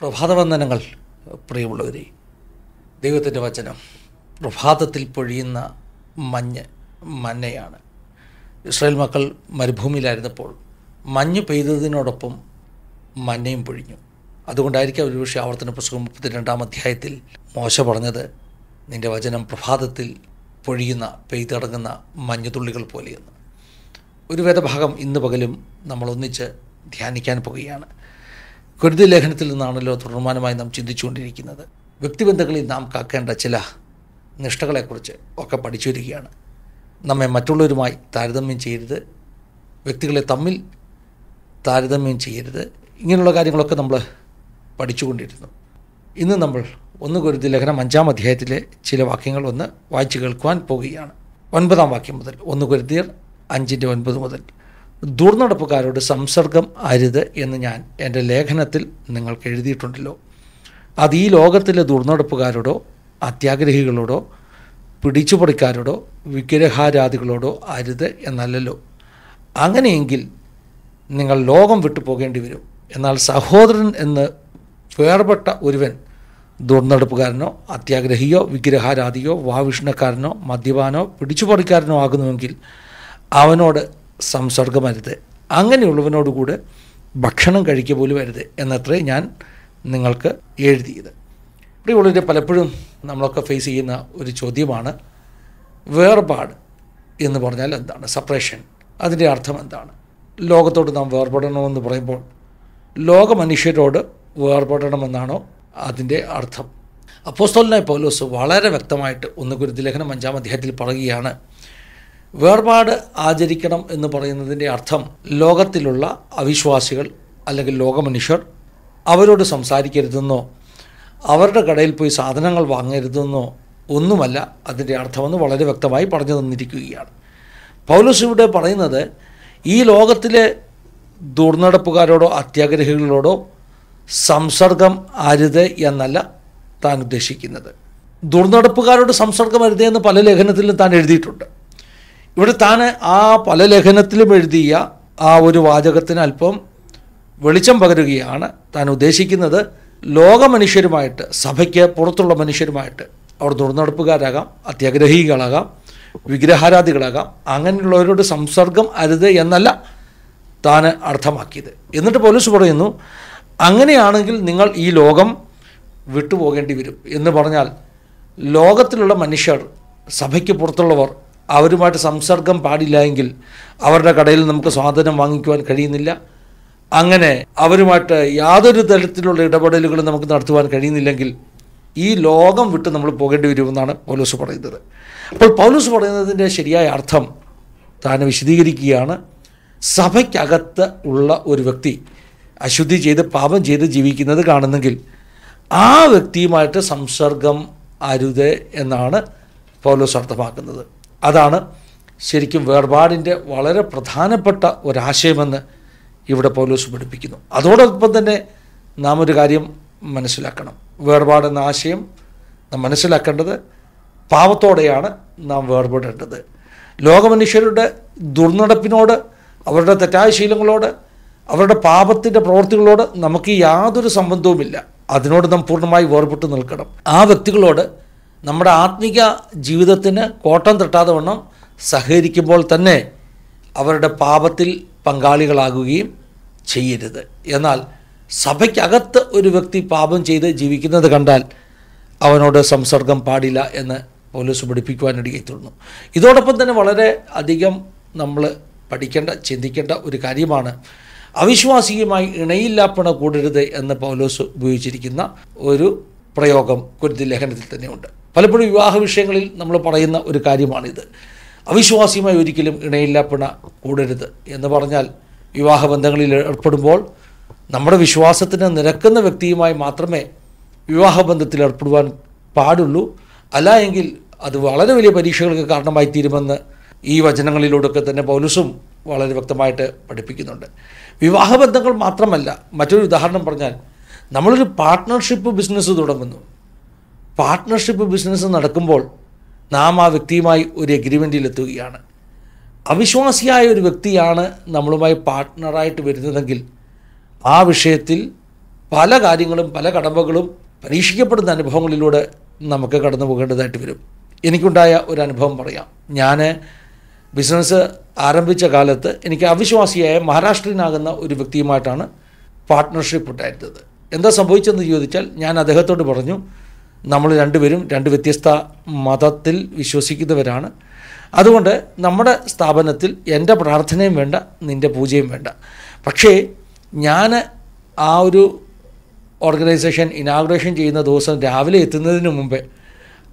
പ്രഭാതവന്ദനങ്ങൾ. പ്രിയമുള്ളവരെ ദൈവത്തിന്റെ വചനം പ്രഭാതത്തിൽ പൊഴിയുന്ന മഞ്ഞ് മഞ്ഞയാണ്. ഇസ്രായേൽ മക്കൾ മരുഭൂമിയിലായിരുന്നപ്പോൾ മഞ്ഞ് പെയ്തതിനോടൊപ്പം മഞ്ഞയും പൊഴിഞ്ഞു. അതുകൊണ്ടായിരിക്കാം ഒരുപക്ഷെ ആവർത്തന പുസ്തകം മുപ്പത്തിരണ്ടാം അധ്യായത്തിൽ മോശ പറഞ്ഞത് നിന്റെ വചനം പ്രഭാതത്തിൽ പൊഴിയുന്ന പെയ്തിറങ്ങുന്ന മഞ്ഞുതുള്ളികൾ പോലെയെന്ന്. ഒരു വേദഭാഗം ഇന്ന് പകലും നമ്മൾ ഒന്നിച്ച് ധ്യാനിക്കാൻ പോവുകയാണ് കുരുതി ലേഖനത്തിൽ നിന്നാണല്ലോ തുടർമാനമായി നാം ചിന്തിച്ചുകൊണ്ടിരിക്കുന്നത്. വ്യക്തിബന്ധങ്ങളിൽ നാം കാക്കേണ്ട ചില നിഷ്ഠകളെക്കുറിച്ച് ഒക്കെ പഠിച്ചു വരികയാണ് നമ്മെ മറ്റുള്ളവരുമായി താരതമ്യം ചെയ്യരുത്. വ്യക്തികളെ തമ്മിൽ താരതമ്യം ചെയ്യരുത്. ഇങ്ങനെയുള്ള കാര്യങ്ങളൊക്കെ നമ്മൾ പഠിച്ചുകൊണ്ടിരുന്നു. ഇന്ന് നമ്മൾ ഒന്ന് കുരുതി ലേഖനം അഞ്ചാം അധ്യായത്തിലെ ചില വാക്യങ്ങൾ ഒന്ന് വായിച്ചു കേൾക്കുവാൻ പോവുകയാണ് ഒൻപതാം വാക്യം മുതൽ ഒന്ന് കുരുതിയർ അഞ്ചിന്റെ ഒൻപത് മുതൽ ദുർനടപ്പുകാരോട് സംസർഗം അരുത് എന്ന് ഞാൻ എന്റെ ലേഖനത്തിൽ നിങ്ങൾക്ക് എഴുതിയിട്ടുണ്ടല്ലോ. അത് ഈ ലോകത്തിലെ ദുർനടപ്പുകാരോടോ അത്യാഗ്രഹികളോടോ പിടിച്ചുപൊടിക്കാരോടോ വിഗ്രഹാരാധികളോടോ അരുത് എന്നല്ലല്ലോ. അങ്ങനെയെങ്കിൽ നിങ്ങൾ ലോകം വിട്ടു പോകേണ്ടി വരും. എന്നാൽ സഹോദരൻ എന്ന് വേർപെട്ട ഒരുവൻ ദുർനടപ്പുകാരനോ അത്യാഗ്രഹിയോ വിഗ്രഹാരാധിയോ വാവിഷ്ണക്കാരനോ മദ്യപാനോ പിടിച്ചുപറിക്കാരനോ ആകുന്നുവെങ്കിൽ അവനോട് സംസർഗമരുത്. അങ്ങനെയുള്ളവനോടുകൂടെ ഭക്ഷണം കഴിക്കുക പോലും വരുത് എന്നത്രേ ഞാൻ നിങ്ങൾക്ക് എഴുതിയത്. പ്രിയമുള്ളവരെ പലപ്പോഴും നമ്മളൊക്കെ ഫേസ് ചെയ്യുന്ന ഒരു ചോദ്യമാണ് വേർപാട് എന്ന് പറഞ്ഞാൽ എന്താണ്? സപ്പറേഷൻ അതിന്റെ അർത്ഥം എന്താണ്? ലോകത്തോട് നാം വേർപെടണമെന്ന് പറയുമ്പോൾ ലോക മനുഷ്യരോട് വേർപെടണമെന്നാണോ അതിന്റെ അർത്ഥം? അപ്പോസ്തോലനായ പൗലോസ് വളരെ വ്യക്തമായിട്ട് ഒന്ന് ഗുരുതി ലേഖനം അഞ്ചാം അധ്യായത്തിൽ പറയുകയാണ് വേർപാട് ആചരിക്കണം എന്ന് പറയുന്നതിന്റെ അർത്ഥം ലോകത്തിലുള്ള അവിശ്വാസികൾ അല്ലെങ്കിൽ ലോകമനുഷ്യർ അവരോട് സംസാരിക്കരുതെന്നോ അവരുടെ കടയിൽ പോയി സാധനങ്ങൾ വാങ്ങരുതെന്നോ ഒന്നുമല്ല അതിന്റെ അർത്ഥമെന്ന് വളരെ വ്യക്തമായി പറഞ്ഞു തന്നിരിക്കുകയാണ്. പൗലോസ് ഇവിടെ പറയുന്നത് ഈ ലോകത്തിലെ ദുർനടപ്പുകാരോടോ അത്യാഗ്രഹികളോടോ സംസർഗം അരുത് എന്നല്ല താൻ ഉദ്ദേശിക്കുന്നത്. ദുർനടപ്പുകാരോട് സംസർഗം അരുത് എന്ന് പല ലേഖനത്തിലും താൻ എഴുതിയിട്ടുണ്ട്. ഇവിടെ താൻ ആ പല ലേഖനത്തിലും എഴുതിയ ആ ഒരു വാചകത്തിന് അല്പം വെളിച്ചം പകരുകയാണ് താൻ ഉദ്ദേശിക്കുന്നത്. ലോക മനുഷ്യരുമായിട്ട് സഭയ്ക്ക് പുറത്തുള്ള മനുഷ്യരുമായിട്ട് അവർ ദുർനടപ്പുകാരാകാം അത്യാഗ്രഹികളാകാം വിഗ്രഹാരാധികളാകാം അങ്ങനെയുള്ളവരോട് സംസർഗം അരുത് എന്നല്ല താൻ അർത്ഥമാക്കിയത്. എന്നിട്ട് പോലീസ് പറയുന്നു അങ്ങനെയാണെങ്കിൽ നിങ്ങൾ ഈ ലോകം വിട്ടുപോകേണ്ടി വരും. എന്ന് പറഞ്ഞാൽ ലോകത്തിലുള്ള മനുഷ്യർ സഭയ്ക്ക് പുറത്തുള്ളവർ അവരുമായിട്ട് സംസർഗം പാടില്ല എങ്കിൽ അവരുടെ കടയിൽ നമുക്ക് സ്വാതന്ത്ര്യം വാങ്ങിക്കുവാൻ കഴിയുന്നില്ല. അങ്ങനെ അവരുമായിട്ട് യാതൊരു തരത്തിലുള്ള ഇടപെടലുകളും നമുക്ക് നടത്തുവാൻ കഴിയുന്നില്ലെങ്കിൽ ഈ ലോകം വിട്ട് നമ്മൾ പോകേണ്ടി വരുമെന്നാണ് പൗലോസ് പറയുന്നത്. അപ്പോൾ പൗലോസ് പറയുന്നതിന്റെ ശരിയായ അർത്ഥം താൻ വിശദീകരിക്കുകയാണ്. സഭയ്ക്കകത്ത് ഉള്ള ഒരു വ്യക്തി അശുദ്ധി ചെയ്ത് പാപം ചെയ്ത് ജീവിക്കുന്നത് കാണുന്നെങ്കിൽ ആ വ്യക്തിയുമായിട്ട് സംസർഗം അരുത് എന്നാണ് പൗലോസ് അർത്ഥമാക്കുന്നത്. അതാണ് ശരിക്കും വേർപാടിന്റെ വളരെ പ്രധാനപ്പെട്ട ഒരാശയമെന്ന് ഇവിടെ പൗലോസ് പഠിപ്പിക്കുന്നു. അതോടൊപ്പം തന്നെ നാം ഒരു കാര്യം മനസ്സിലാക്കണം. വേർപാടെന്ന ആശയം നാം മനസ്സിലാക്കേണ്ടത് പാവത്തോടെയാണ് നാം വേർപെടേണ്ടത്. ലോകമനുഷ്യരുടെ ദുർനടപ്പിനോട് അവരുടെ തെറ്റായ ശീലങ്ങളോട് അവരുടെ പാപത്തിന്റെ പ്രവൃത്തികളോട് നമുക്ക് യാതൊരു സംബന്ധവുമില്ല. അതിനോട് നാം പൂർണമായി വേർപെട്ട് നിൽക്കണം. ആ വ്യക്തികളോട് നമ്മുടെ ആത്മിക ജീവിതത്തിന് കോട്ടം തട്ടാതെ വണ്ണം സഹകരിക്കുമ്പോൾ തന്നെ അവരുടെ പാപത്തിൽ പങ്കാളികളാകുകയും ചെയ്യരുത്. എന്നാൽ സഭയ്ക്കകത്ത് ഒരു വ്യക്തി പാപം ചെയ്ത് ജീവിക്കുന്നത് കണ്ടാൽ അവനോട് സംസർഗം പാടില്ല എന്ന് പോലീസ് പഠിപ്പിക്കുവാനിടയായി തീർന്നു ഇതോടൊപ്പം തന്നെ വളരെ അധികം നമ്മൾ പഠിക്കേണ്ട ചിന്തിക്കേണ്ട ഒരു കാര്യമാണ് അവിശ്വാസിയുമായി ഇണയില്ലാപ്പണ കൂടരുത് എന്ന് പൗലോസ് ഉപയോഗിച്ചിരിക്കുന്ന ഒരു പ്രയോഗം കുരുതി ലേഖനത്തിൽ തന്നെയുണ്ട്. പലപ്പോഴും വിവാഹ വിഷയങ്ങളിൽ നമ്മൾ പറയുന്ന ഒരു കാര്യമാണിത്. അവിശ്വാസിയുമായി ഒരിക്കലും ഇണയില്ല പിണ കൂടരുത് എന്ന് പറഞ്ഞാൽ വിവാഹ ബന്ധങ്ങളിൽ ഏർപ്പെടുമ്പോൾ നമ്മുടെ വിശ്വാസത്തിന് നിരക്കുന്ന വ്യക്തിയുമായി മാത്രമേ വിവാഹ ബന്ധത്തിൽ ഏർപ്പെടുവാൻ പാടുള്ളൂ. അല്ല എങ്കിൽ അത് വളരെ വലിയ പരീക്ഷകൾക്ക് കാരണമായി തീരുമെന്ന് ഈ വചനങ്ങളിലൂടെയൊക്കെ തന്നെ പൗലുസും വളരെ വ്യക്തമായിട്ട് പഠിപ്പിക്കുന്നുണ്ട്. വിവാഹബന്ധങ്ങൾ മാത്രമല്ല മറ്റൊരു ഉദാഹരണം പറഞ്ഞാൽ നമ്മളൊരു പാർട്ട്ണർഷിപ്പ് ബിസിനസ് തുടങ്ങുന്നു. പാർട്ട്ണർഷിപ്പ് ബിസിനസ് നടക്കുമ്പോൾ നാം ആ വ്യക്തിയുമായി ഒരു എഗ്രിമെന്റിൽ എത്തുകയാണ്. അവിശ്വാസിയായ ഒരു വ്യക്തിയാണ് നമ്മളുമായി പാർട്ട്ണറായിട്ട് വരുന്നതെങ്കിൽ ആ വിഷയത്തിൽ പല കാര്യങ്ങളും പല കടമ്പകളും പരീക്ഷിക്കപ്പെടുന്ന അനുഭവങ്ങളിലൂടെ നമുക്ക് കടന്നു പോകേണ്ടതായിട്ട് വരും. എനിക്കുണ്ടായ ഒരു അനുഭവം പറയാം. ഞാൻ ബിസിനസ് ആരംഭിച്ച കാലത്ത് എനിക്ക് അവിശ്വാസിയായ മഹാരാഷ്ട്രീയനാകുന്ന ഒരു വ്യക്തിയുമായിട്ടാണ് പാർട്ട്ണർഷിപ്പ് ഉണ്ടായിരുന്നത്. എന്താ സംഭവിച്ചെന്ന് ചോദിച്ചാൽ ഞാൻ അദ്ദേഹത്തോട് പറഞ്ഞു നമ്മൾ രണ്ടുപേരും രണ്ട് വ്യത്യസ്ത മതത്തിൽ വിശ്വസിക്കുന്നവരാണ്. അതുകൊണ്ട് നമ്മുടെ സ്ഥാപനത്തിൽ എന്റെ പ്രാർത്ഥനയും വേണ്ട നിന്റെ പൂജയും വേണ്ട. പക്ഷേ ഞാൻ ആ ഒരു ഓർഗനൈസേഷൻ ഇനാഗ്രേഷൻ ചെയ്യുന്ന ദിവസം രാവിലെ എത്തുന്നതിന് മുമ്പേ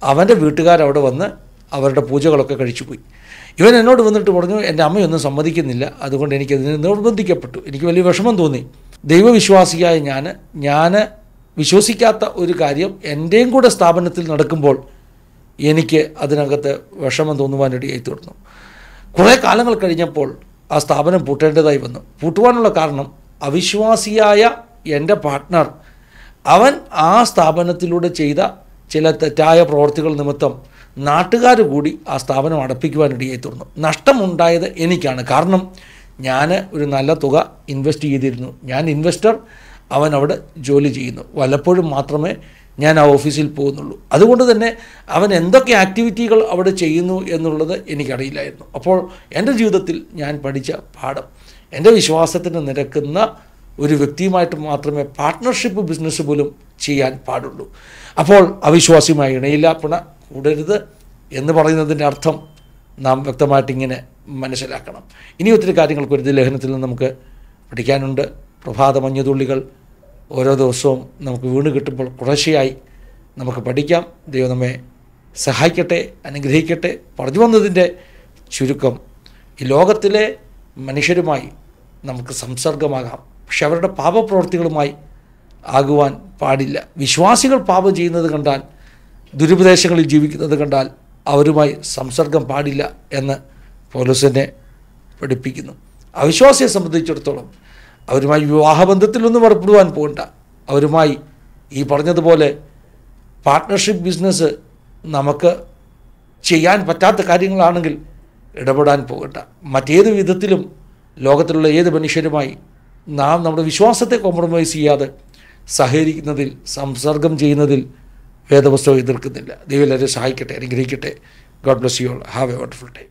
അവന്റെ വീട്ടുകാരവിടെ വന്ന് അവരുടെ പൂജകളൊക്കെ കഴിച്ചു പോയി. ഇവൻ എന്നോട് വന്നിട്ട് പറഞ്ഞു എന്റെ അമ്മയൊന്നും സമ്മതിക്കുന്നില്ല. അതുകൊണ്ട് എനിക്കതിന് നിർബന്ധിക്കപ്പെട്ടു. എനിക്ക് വലിയ വിഷമം തോന്നി. ദൈവവിശ്വാസിയായ ഞാൻ ഞാൻ വിശ്വസിക്കാത്ത ഒരു കാര്യം എന്റെയും കൂടെ സ്ഥാപനത്തിൽ നടക്കുമ്പോൾ എനിക്ക് അതിനകത്ത് വിഷമം തോന്നുവാനിടയായി തീർന്നു കുറേ കാലങ്ങൾ കഴിഞ്ഞപ്പോൾ ആ സ്ഥാപനം പൂട്ടേണ്ടതായി വന്നു. പൂട്ടുവാനുള്ള കാരണം അവിശ്വാസിയായ എന്റെ പാർട്ട്ണർ അവൻ ആ സ്ഥാപനത്തിലൂടെ ചെയ്ത ചില തെറ്റായ പ്രവർത്തികൾ നിമിത്തം നാട്ടുകാർ കൂടി ആ സ്ഥാപനം അടപ്പിക്കുവാനിടയായി തീർന്നു നഷ്ടമുണ്ടായത് എനിക്കാണ്. കാരണം ഞാൻ ഒരു നല്ല തുക ഇൻവെസ്റ്റ് ചെയ്തിരുന്നു. ഞാൻ ഇൻവെസ്റ്റർ അവൻ അവിടെ ജോലി ചെയ്യുന്നു. വല്ലപ്പോഴും മാത്രമേ ഞാൻ ആ ഓഫീസിൽ പോകുന്നുള്ളൂ. അതുകൊണ്ട് തന്നെ അവൻ എന്തൊക്കെ ആക്ടിവിറ്റികൾ അവിടെ ചെയ്യുന്നു എന്നുള്ളത് എനിക്കറിയില്ലായിരുന്നു. അപ്പോൾ എന്റെ ജീവിതത്തിൽ ഞാൻ പഠിച്ച പാഠം എന്റെ വിശ്വാസത്തിന് നിരക്കുന്ന ഒരു വ്യക്തിയുമായിട്ട് മാത്രമേ പാർട്ട്ണർഷിപ്പ് ബിസിനസ് പോലും ചെയ്യാൻ പാടുള്ളൂ. അപ്പോൾ അവിശ്വാസിയുമായി ഇണയില്ല പിണ കൂടരുത് എന്ന് പറയുന്നതിന്റെ അർത്ഥം നാം വ്യക്തമായിട്ട് ഇങ്ങനെ മനസ്സിലാക്കണം. ഇനി ഒത്തിരി കാര്യങ്ങൾ ഒരു ലേഖനത്തിൽ നിന്ന് നമുക്ക് പഠിക്കാനുണ്ട്. പ്രഭാത മഞ്ഞുതുള്ളികൾ ഓരോ ദിവസവും നമുക്ക് വീണ് കിട്ടുമ്പോൾ കുറേശ്ശെയായി നമുക്ക് പഠിക്കാം. ദൈവം നമ്മെ സഹായിക്കട്ടെ അനുഗ്രഹിക്കട്ടെ. പറഞ്ഞു വന്നതിന്റെ ചുരുക്കം ഈ ലോകത്തിലെ മനുഷ്യരുമായി നമുക്ക് സംസർഗമാകാം. പക്ഷെ അവരുടെ പാപപ്രവർത്തികളുമായി ആകുവാൻ പാടില്ല. വിശ്വാസികൾ പാപം ചെയ്യുന്നത് കണ്ടാൽ ദുരുപദേശങ്ങളിൽ ജീവിക്കുന്നത് കണ്ടാൽ അവരുമായി സംസർഗം പാടില്ല എന്ന് പോലീസിനെ പഠിപ്പിക്കുന്നു. അവിശ്വാസിയെ സംബന്ധിച്ചിടത്തോളം അവരുമായി വിവാഹബന്ധത്തിലൊന്നും ഏർപ്പെടുവാൻ പോകണ്ട അവരുമായി ഈ പറഞ്ഞതുപോലെ പാർട്ട്ണർഷിപ്പ് ബിസിനസ് നമുക്ക് ചെയ്യാൻ പറ്റാത്ത കാര്യങ്ങളാണെങ്കിൽ ഇടപെടാൻ പോകണ്ട. മറ്റേത് വിധത്തിലും ലോകത്തിലുള്ള ഏത് മനുഷ്യരുമായി നാം നമ്മുടെ വിശ്വാസത്തെ കോംപ്രമൈസ് ചെയ്യാതെ സഹകരിക്കുന്നതിൽ സംസർഗം ചെയ്യുന്നതിൽ വേദപുസ്തകം എതിർക്കുന്നില്ല. ദൈവം എല്ലാവരും സഹായിക്കട്ടെ അനുഗ്രഹിക്കട്ടെ. God bless you all have a wonderful day